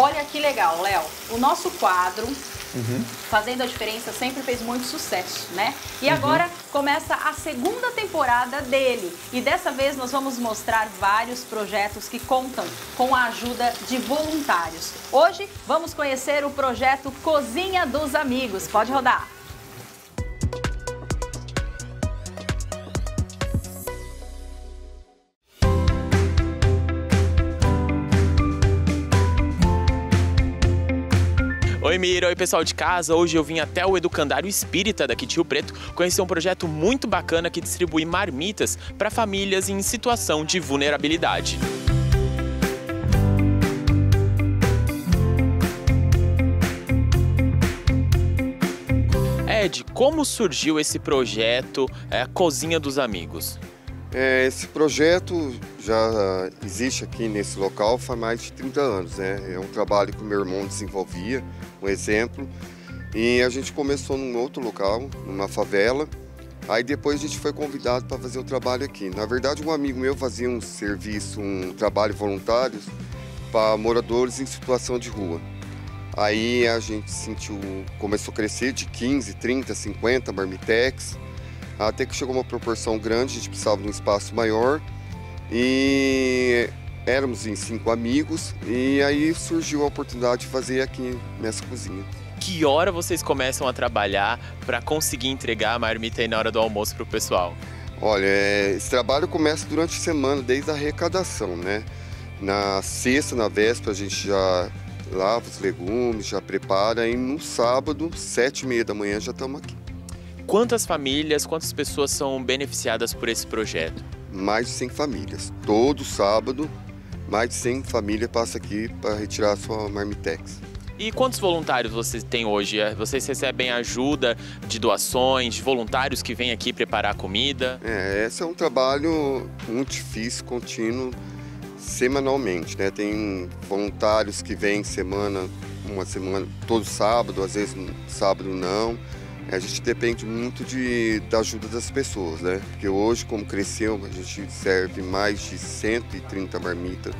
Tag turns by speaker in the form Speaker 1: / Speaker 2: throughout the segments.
Speaker 1: Olha que legal, Léo. O nosso quadro Uhum. Fazendo a Diferença sempre fez muito sucesso, né? E uhum. agora começa a segunda temporada dele. E dessa vez nós vamos mostrar vários projetos que contam com a ajuda de voluntários. Hoje vamos conhecer o projeto Cozinha dos Amigos. Pode rodar.
Speaker 2: Oi Mira, oi pessoal de casa. Hoje eu vim até o Educandário Espírita daqui de Rio Preto conhecer um projeto muito bacana que distribui marmitas para famílias em situação de vulnerabilidade. Ed, como surgiu esse projeto é, Cozinha dos Amigos?
Speaker 3: É, esse projeto já existe aqui nesse local faz mais de 30 anos. Né? É um trabalho que o meu irmão desenvolvia, um exemplo. E a gente começou num outro local, numa favela. Aí depois a gente foi convidado para fazer o trabalho aqui. Na verdade, um amigo meu fazia um serviço, um trabalho voluntário para moradores em situação de rua. Aí a gente sentiu, começou a crescer de 15, 30, 50 marmitex até que chegou uma proporção grande, a gente precisava de um espaço maior e éramos em cinco amigos e aí surgiu a oportunidade de fazer aqui nessa cozinha.
Speaker 2: Que hora vocês começam a trabalhar para conseguir entregar a marmita aí na hora do almoço para o pessoal?
Speaker 3: Olha, é, esse trabalho começa durante a semana, desde a arrecadação, né? Na sexta, na véspera, a gente já lava os legumes, já prepara e no sábado, sete e meia da manhã, já estamos aqui.
Speaker 2: Quantas famílias, quantas pessoas são beneficiadas por esse projeto?
Speaker 3: Mais de 100 famílias. Todo sábado, mais de 100 famílias passam aqui para retirar a sua marmitex.
Speaker 2: E quantos voluntários vocês têm hoje? É, vocês recebem ajuda de doações, de voluntários que vêm aqui preparar comida?
Speaker 3: É, esse é um trabalho muito difícil, contínuo, semanalmente, né? Tem voluntários que vêm semana, uma semana, todo sábado, às vezes sábado não. A gente depende muito de, da ajuda das pessoas, né? Porque hoje, como cresceu, a gente serve mais de 130 marmitas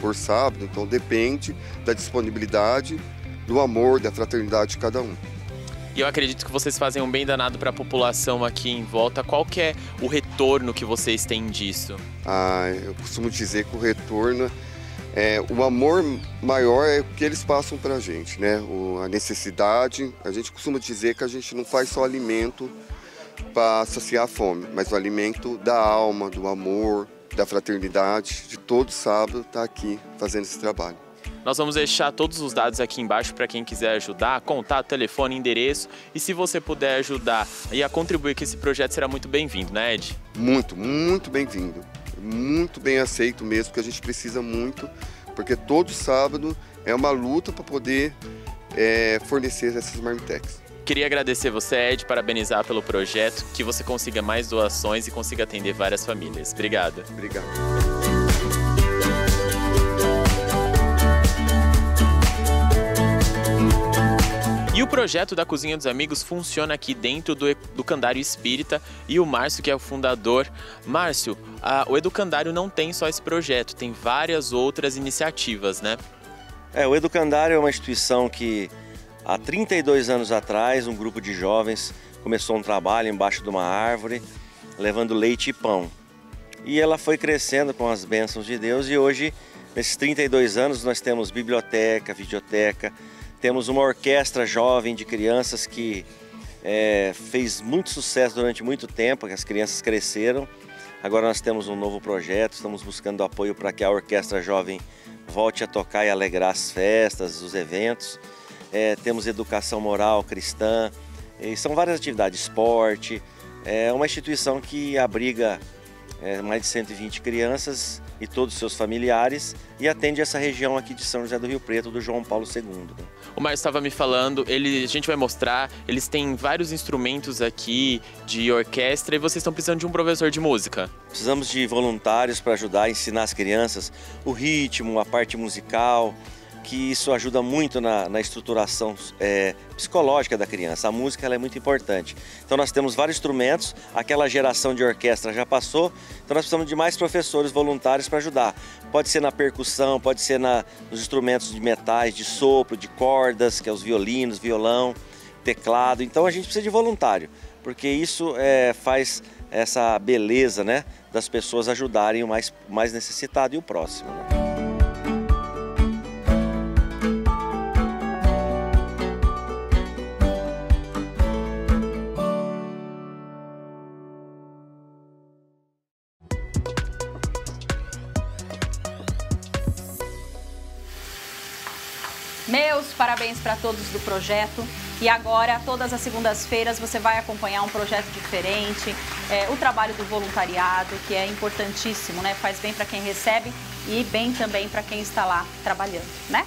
Speaker 3: por sábado, então depende da disponibilidade, do amor, da fraternidade de cada um.
Speaker 2: E eu acredito que vocês fazem um bem danado para a população aqui em volta. Qual que é o retorno que vocês têm disso?
Speaker 3: Ah, eu costumo dizer que o retorno é, o amor maior é o que eles passam para a gente, né? O, a necessidade. A gente costuma dizer que a gente não faz só alimento para saciar a fome, mas o alimento da alma, do amor, da fraternidade, de todo sábado está aqui fazendo esse trabalho.
Speaker 2: Nós vamos deixar todos os dados aqui embaixo para quem quiser ajudar, contato, telefone, endereço. E se você puder ajudar e a contribuir com esse projeto, será muito bem-vindo, né, Ed?
Speaker 3: Muito, muito bem-vindo muito bem aceito mesmo, que a gente precisa muito, porque todo sábado é uma luta para poder é, fornecer essas marmitex.
Speaker 2: Queria agradecer você, Ed, parabenizar pelo projeto, que você consiga mais doações e consiga atender várias famílias. Obrigado.
Speaker 3: Obrigado.
Speaker 2: O projeto da Cozinha dos Amigos funciona aqui dentro do Educandário Espírita e o Márcio, que é o fundador. Márcio, a, o Educandário não tem só esse projeto, tem várias outras iniciativas, né?
Speaker 4: É, o Educandário é uma instituição que há 32 anos atrás, um grupo de jovens começou um trabalho embaixo de uma árvore, levando leite e pão. E ela foi crescendo com as bênçãos de Deus e hoje, nesses 32 anos, nós temos biblioteca, videoteca, temos uma orquestra jovem de crianças que é, fez muito sucesso durante muito tempo, que as crianças cresceram. Agora nós temos um novo projeto, estamos buscando apoio para que a orquestra jovem volte a tocar e alegrar as festas, os eventos. É, temos educação moral cristã, são várias atividades, esporte. É uma instituição que abriga é, mais de 120 crianças e todos os seus familiares e atende essa região aqui de São José do Rio Preto, do João Paulo II. Né?
Speaker 2: O Mário estava me falando, ele, a gente vai mostrar, eles têm vários instrumentos aqui de orquestra e vocês estão precisando de um professor de música.
Speaker 4: Precisamos de voluntários para ajudar a ensinar as crianças o ritmo, a parte musical, que isso ajuda muito na, na estruturação é, psicológica da criança. A música é muito importante. Então nós temos vários instrumentos, aquela geração de orquestra já passou, então nós precisamos de mais professores voluntários para ajudar. Pode ser na percussão, pode ser na, nos instrumentos de metais, de sopro, de cordas, que é os violinos, violão, teclado. Então a gente precisa de voluntário, porque isso é, faz essa beleza né, das pessoas ajudarem o mais, mais necessitado e o próximo. Né?
Speaker 1: Meus parabéns para todos do projeto. E agora, todas as segundas-feiras, você vai acompanhar um projeto diferente, é, o trabalho do voluntariado, que é importantíssimo, né? Faz bem para quem recebe e bem também para quem está lá trabalhando, né?